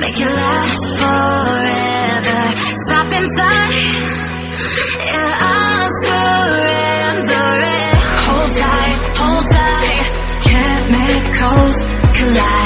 make it last forever. Stop in time, yeah, I'll surrender it. Hold tight, hold tight, chemicals collide.